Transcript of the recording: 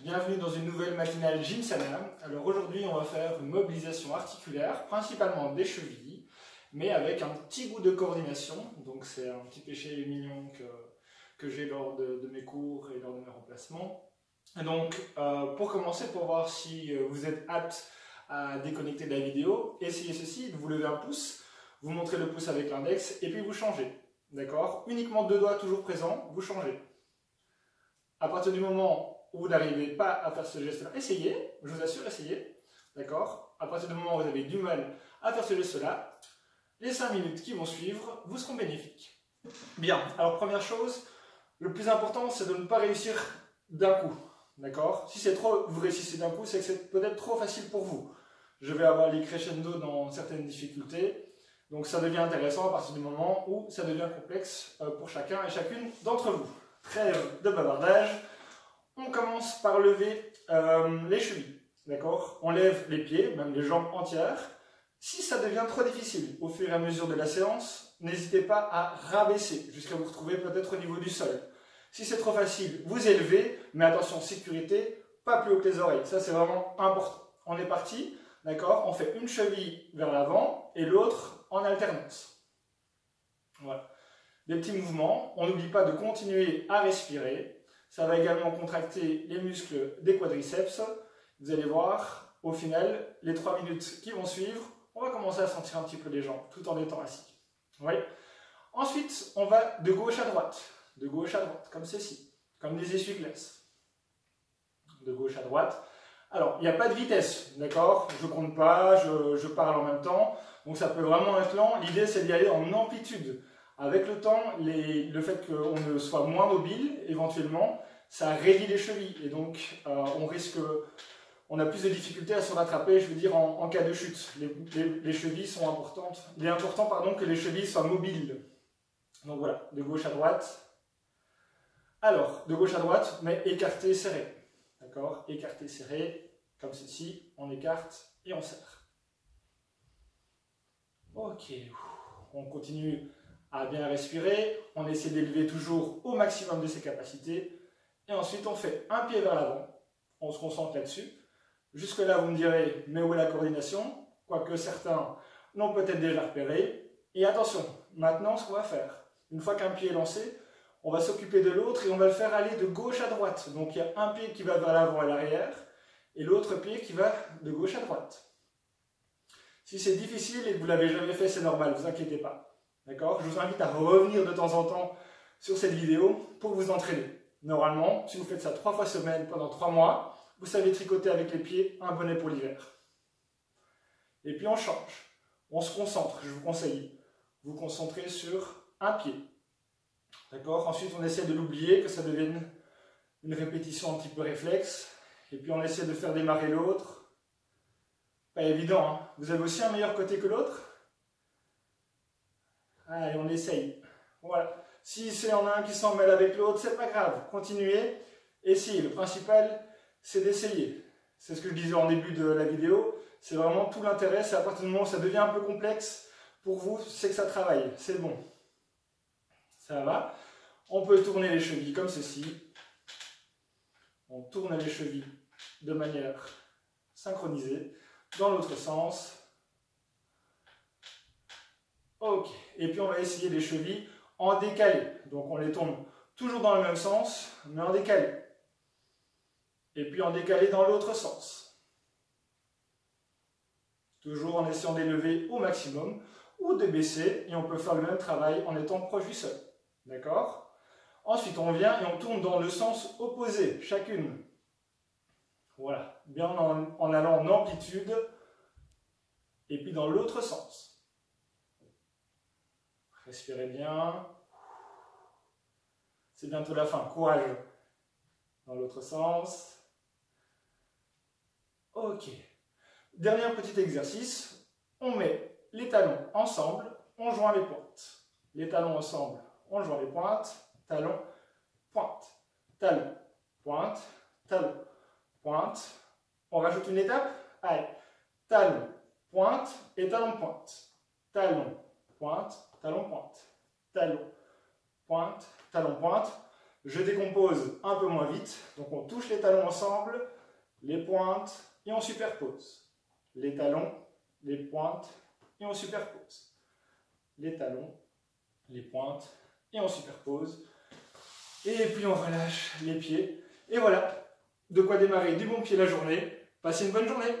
bienvenue dans une nouvelle matinale Gymsana. Alors aujourd'hui on va faire une mobilisation articulaire, principalement des chevilles, mais avec un petit goût de coordination. Donc c'est un petit péché mignon que, que j'ai lors de, mes cours et lors de mes remplacements. Donc euh, pour commencer, pour voir si euh, vous êtes apte à déconnecter de la vidéo, essayez ceci, vous levez un pouce, vous montrez le pouce avec l'index et puis vous changez. D'accord? Uniquement deux doigts toujours présents, vous changez. À partir du moment vous n'arrivez pas à faire ce geste-là, essayez, je vous assure, essayez. D'accord? À partir du moment où vous avez du mal à faire ce geste-là, les 5 minutes qui vont suivre vous seront bénéfiques. Bien, alors première chose, le plus important c'est de ne pas réussir d'un coup. D'accord? Si c'est trop, vous réussissez d'un coup, c'est que c'est peut-être trop facile pour vous. Je vais avoir les crescendo dans certaines difficultés. Donc ça devient intéressant à partir du moment où ça devient complexe euh, pour chacun et chacune d'entre vous. Très de bavardage. On commence par lever euh, les chevilles. D'accord? On lève les pieds, même les jambes entières. Si ça devient trop difficile au fur et à mesure de la séance, n'hésitez pas à rabaisser jusqu'à vous retrouver peut-être au niveau du sol. Si c'est trop facile, vous élevez, mais attention, sécurité, pas plus haut que les oreilles. Ça, c'est vraiment important. On est parti, d'accord? On fait une cheville vers l'avant et l'autre en alternance. Voilà. Des petits mouvements. On n'oublie pas de continuer à respirer. Ça va également contracter les muscles des quadriceps. Vous allez voir, au final, les 3 minutes qui vont suivre, on va commencer à sentir un petit peu les jambes, tout en étant assis. Oui. Ensuite, on va de gauche à droite, de gauche à droite, comme ceci, comme des essuie-glaces. De gauche à droite. Alors, il n'y a pas de vitesse, d'accord? Je compte pas, je, je, parle en même temps, donc ça peut vraiment être lent. L'idée, c'est d'y aller en amplitude. Avec le temps, le fait qu'on soit moins mobile, éventuellement, ça réduit les chevilles. Et donc, euh, on risque, on a plus de difficultés à se rattraper, je veux dire, en, cas de chute. Les, chevilles sont importantes. Il est important, pardon, que les chevilles soient mobiles. Donc voilà, de gauche à droite. Alors, de gauche à droite, mais écarté, serré. D'accord? Écarté, serré, comme ceci. On écarte et on serre. Ok, on continue à bien respirer, on essaie d'élever toujours au maximum de ses capacités, et ensuite on fait un pied vers l'avant, on se concentre là-dessus. Jusque-là, vous me direz, mais où est la coordination? Quoique certains l'ont peut-être déjà repéré. Et attention, maintenant ce qu'on va faire, une fois qu'un pied est lancé, on va s'occuper de l'autre et on va le faire aller de gauche à droite. Donc il y a un pied qui va vers l'avant et l'arrière, et l'autre pied qui va de gauche à droite. Si c'est difficile et que vous l'avez jamais fait, c'est normal, ne vous inquiétez pas. D'accord? Je vous invite à revenir de temps en temps sur cette vidéo pour vous entraîner. Normalement, si vous faites ça trois fois semaine pendant trois mois, vous savez tricoter avec les pieds un bonnet pour l'hiver. Et puis on change. On se concentre, je vous conseille. Vous concentrez sur un pied. D'accord? Ensuite, on essaie de l'oublier, que ça devienne une répétition un petit peu réflexe. Et puis on essaie de faire démarrer l'autre. Pas évident, hein? Vous avez aussi un meilleur côté que l'autre? Allez, on essaye. Voilà. Si c'est en un qui s'en mêle avec l'autre, c'est pas grave. Continuez. Essayez. Le principal, c'est d'essayer. C'est ce que je disais en début de la vidéo. C'est vraiment tout l'intérêt. C'est à partir du moment où ça devient un peu complexe, pour vous, c'est que ça travaille. C'est bon. Ça va. On peut tourner les chevilles comme ceci. On tourne les chevilles de manière synchronisée dans l'autre sens. Ok. Et puis on va essayer les chevilles en décalé. Donc on les tourne toujours dans le même sens, mais en décalé. Et puis en décalé dans l'autre sens. Toujours en essayant d'élever au maximum ou de baisser. Et on peut faire le même travail en étant proche du sol. D'accord? Ensuite, on vient et on tourne dans le sens opposé, chacune. Voilà. Bien en, en allant en amplitude. Et puis dans l'autre sens. Respirez bien. C'est bientôt la fin. Courage. Dans l'autre sens. Ok. Dernier petit exercice. On met les talons ensemble, on joint les pointes. Les talons ensemble, on joint les pointes. Talons, pointe. Talon, pointe. Talon, pointe. On rajoute une étape. Allez. Talon, pointe et talon, pointe. Talon, pointe, talon, pointe, talon, pointe, talon, pointe. Je décompose un peu moins vite, donc on touche les talons ensemble, les pointes, et on superpose. Les talons, les pointes, et on superpose. Les talons, les pointes, et on superpose. Et puis on relâche les pieds. Et voilà, de quoi démarrer du bon pied la journée. Passez une bonne journée